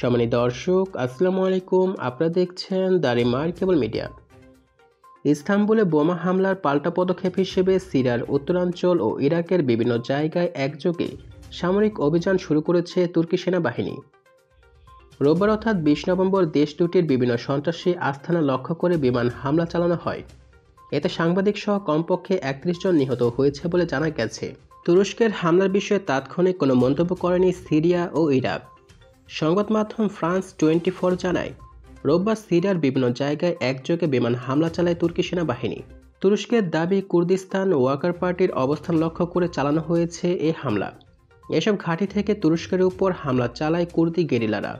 সম্মানিত দর্শক, আসসালামু আলাইকুম। আপনারা দেখছেন দ্য কেবল মিডিয়া। ইস্তাম্বুলে বোমা হামলার পাল্টা পদক্ষেপ হিসেবে সিরিয়ার উত্তরাঞ্চল ও ইরাকের বিভিন্ন জায়গায় একযোগে সামরিক অভিযান শুরু করেছে তুর্কি সেনাবাহিনী। রোববার অর্থাৎ বিশ নভেম্বর দেশ দুটির বিভিন্ন সন্ত্রাসী আস্থানা লক্ষ্য করে বিমান হামলা চালানো হয়। এতে সাংবাদিক সহ কমপক্ষে একত্রিশ জন নিহত হয়েছে বলে জানা গেছে। তুরস্কের হামলার বিষয়ে তাৎক্ষণিক কোনো মন্তব্য করেনি সিরিয়া ও ইরাক। সংবাদ মাধ্যম ফ্রান্স টোয়েন্টি ফোর জানায়, রোববার সিরিয়ার বিভিন্ন জায়গায় একযোগে বিমান হামলা চালায় তুর্কি সেনাবাহিনী। তুরস্কের দাবি, কুর্দিস্তান ওয়াকার পার্টির অবস্থান লক্ষ্য করে চালানো হয়েছে এই হামলা। এসব ঘাঁটি থেকে তুরস্কের উপর হামলা চালায় কুর্দি গেরিলারা।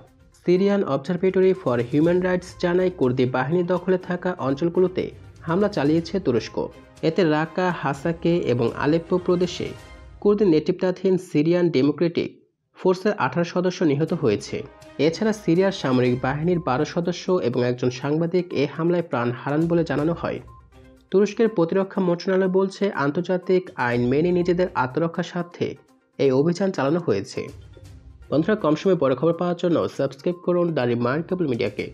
Syrian observatory for human rights জানায়, কুর্দি বাহিনী দখলে থাকা অঞ্চলগুলোতে হামলা চালিয়েছে তুরস্ক। এতে রাকা, হাসাকে এবং আলেপ্পো প্রদেশে কুর্দি নেতৃত্বাধীন সিরিয়ান ডেমোক্রেটিক ফোর্সের আঠারো সদস্য নিহত হয়েছে। এছাড়া সিরিয়ার সামরিক বাহিনীর বারো সদস্য এবং একজন সাংবাদিক এ হামলায় প্রাণ হারান বলে জানানো হয়। তুরস্কের প্রতিরক্ষা মন্ত্রণালয় বলছে, আন্তর্জাতিক আইন মেনে নিজেদের আত্মরক্ষার স্বার্থে এই অভিযান চালানো হয়েছে। বন্ধুরা, কম সময়ে বড় খবর পাওয়ার জন্য সাবস্ক্রাইব করুন দ্য রিমার্কেবল মিডিয়াকে।